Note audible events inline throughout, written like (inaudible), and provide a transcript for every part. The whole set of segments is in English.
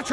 Watch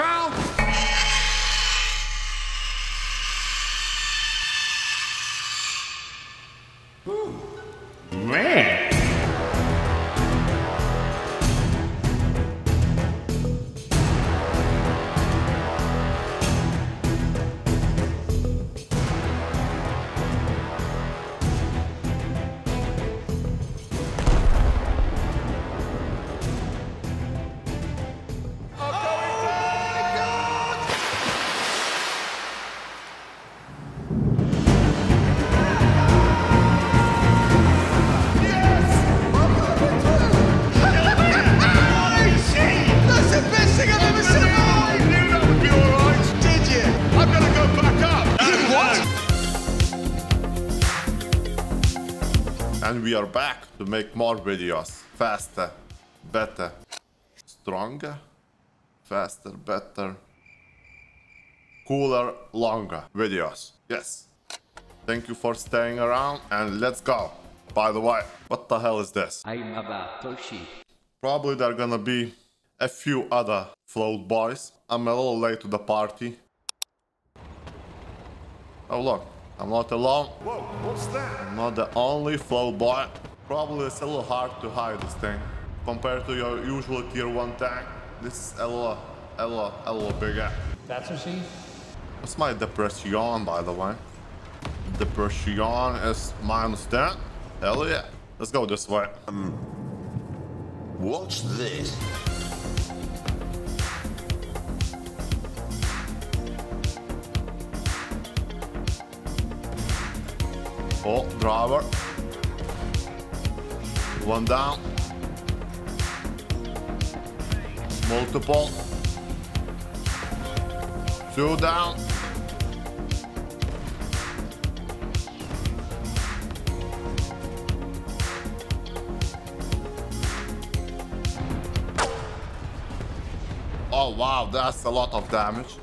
we are back to make more videos. Faster, better, stronger, faster, better, cooler, longer videos. Yes. Thank you for staying around and let's go. By the way, what the hell is this? I'm about to Toshi. Probably there are gonna be a few other float boys. I'm a little late to the party. Oh look, I'm not alone. Whoa, what's that? I'm not the only float boy. Probably it's a little hard to hide this thing. Compared to your usual tier 1 tank, this is a little, a little, a little bigger. That's what she. What's my depression, by the way? Depression is minus 10. Hell yeah. Let's go this way. Um, what's this? Oh, driver. One down. Multiple. Two down. Oh wow, that's a lot of damage.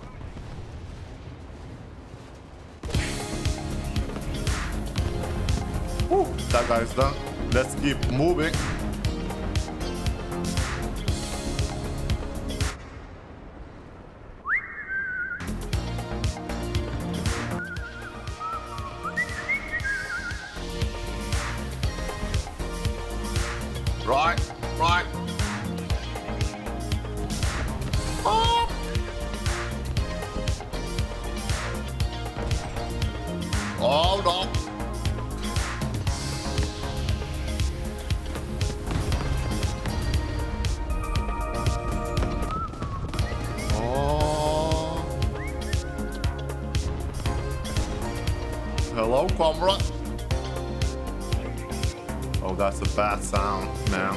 That guy's done. Let's keep moving. Oh, that's a bad sound, man.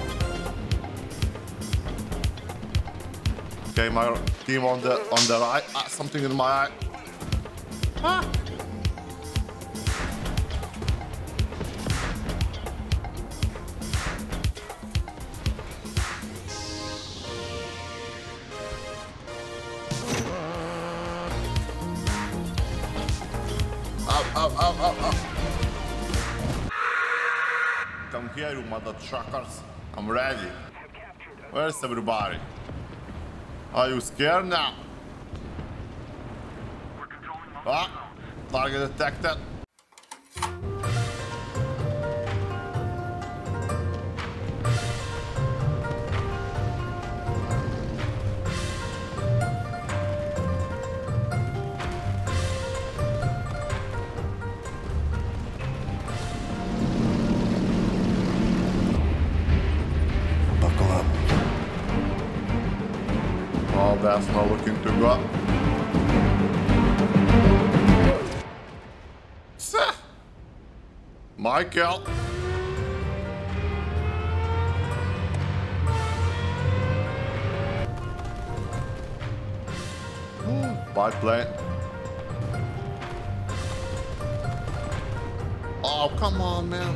Okay, my team on the on the right. Ah, something in my eye. Ah. Ow, ow, ow. Come here, you mother truckers. I'm ready. Where's everybody? Are you scared now? Ah, target detected. That's not looking too good. Sah. Michael. Biplane. Oh, come on, man.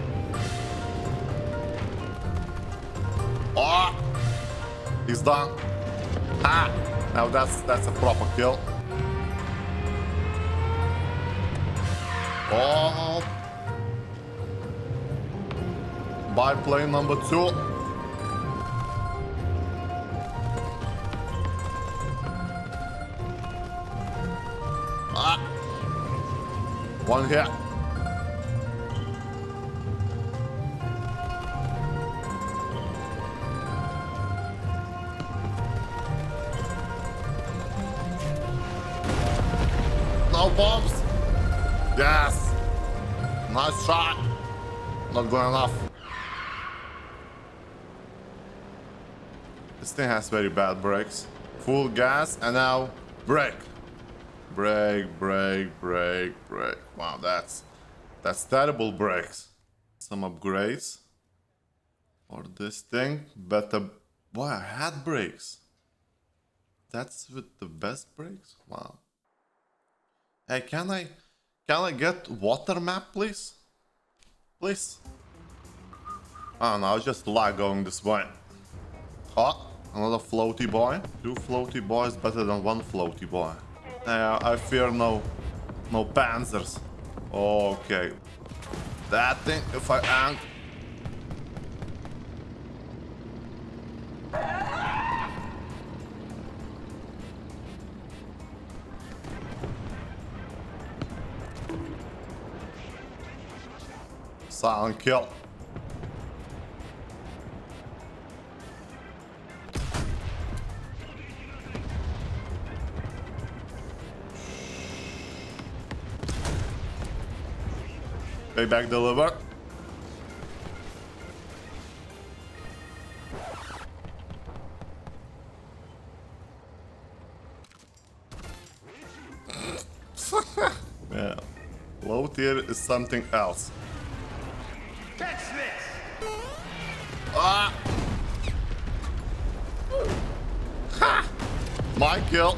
Oh, he's done. Ah, now that's that's a proper kill. Oh. Biplane number two. Ah. One here. Bombs. Yes. Nice shot. Not good enough. This thing has very bad brakes. Full gas and now brake. Brake, brake, brake, brake. Wow, that's that's terrible brakes. Some upgrades for this thing. Better. Boy, I had brakes. That's with the best brakes. Wow. Hey, can I can I get water map, please? Please. Oh no, it's just lag going this way. Oh, another floaty boy. Two floaty boys better than one floaty boy. Uh, I fear no, no panzers. Okay. That thing, if I Silent kill. Payback deliver. (laughs) yeah. Low tier is something else. My kill.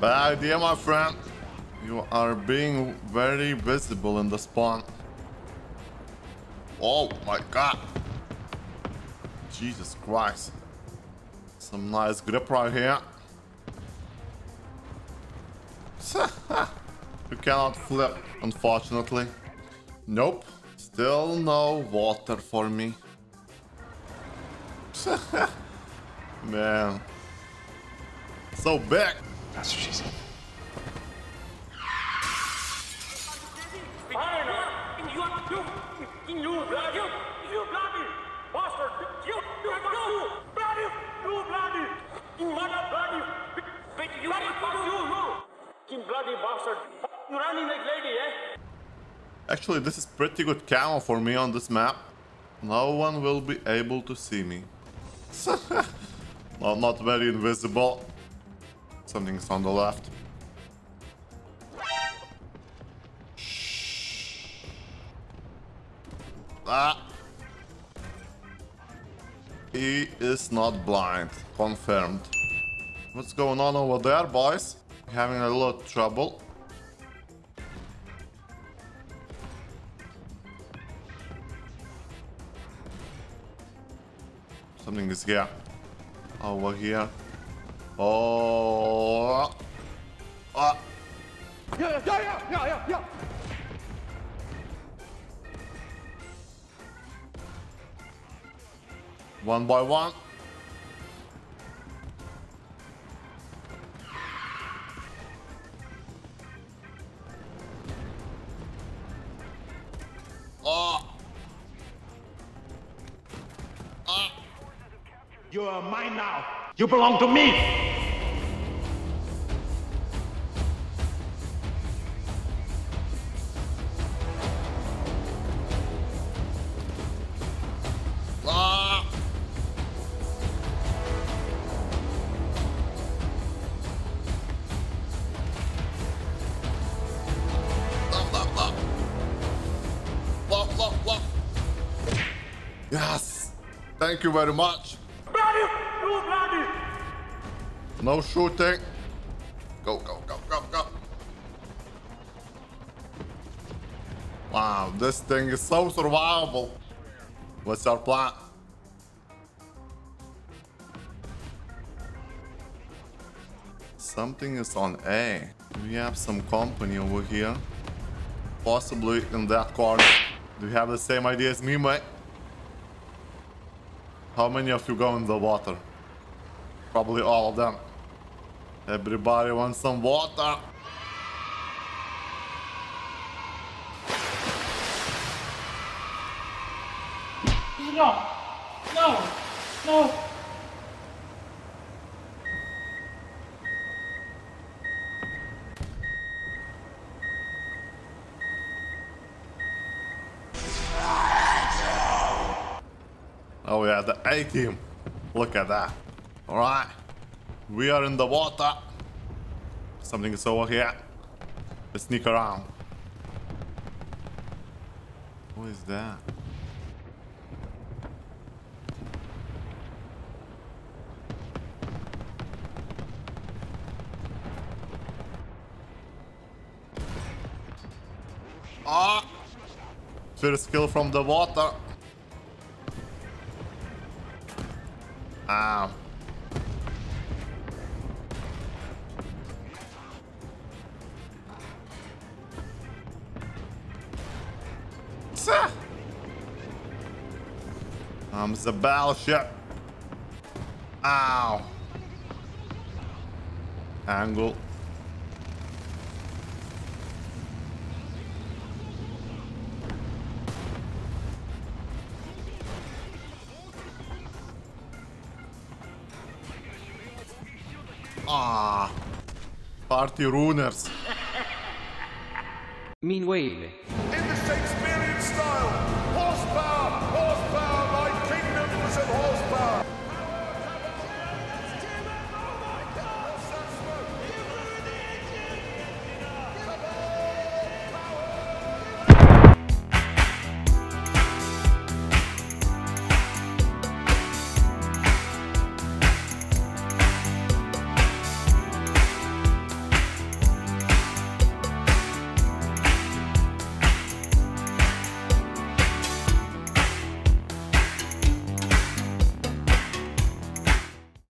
Bad idea, my friend. You are being very visible in the spawn. Oh my god. Jesus Christ. Some nice grip right here. (laughs) you cannot flip, unfortunately. Nope. Still no water for me. Man. So big. That's what she said. You, you, in you, bloody, you bloody, bastard, you, you, you, bloody, you bloody, in mother bloody, but you, bloody, you, you, in bloody bastard, you running like lady, eh? Actually, this is pretty good camo for me on this map. No one will be able to see me. (laughs) well, not very invisible. Something's on the left. Ah. He is not blind. Confirmed. What's going on over there, boys? Having a little trouble. Something is here. Over here. Oh. Ah. Yeah, yeah, yeah, yeah, yeah, yeah. One by one. You belong to me. Ah. Yes. Thank you very much. No shooting. Go, go, go, go, go. Wow, this thing is so survivable. What's our plan? Something is on A. We have some company over here. Possibly in that corner. Do you have the same idea as me, mate? How many of you go in the water? Probably all of them. Everybody wants some water. No! No! No! Oh yeah, the A team. Look at that. Alright. We are in the water. Something is over here. Let's sneak around. What is that? Ah! First kill from the water. Ow. Sah. I'm the battleship. Ow. Angle. Ah. Party ruiners. Meanwhile,